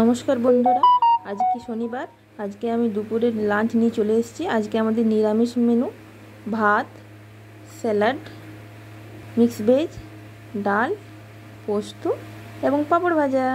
নমস্কার বন্ধুরা কি শনিবার, আজকে আমি দুপুরের লাঞ্চ নিয়ে চলে এসেছি। আজকে আমাদের নিরামিষ মেনু ভাত স্যালাড মিক্স ভেজ ডাল, পোস্ত এবং পাঁপড় ভাজা।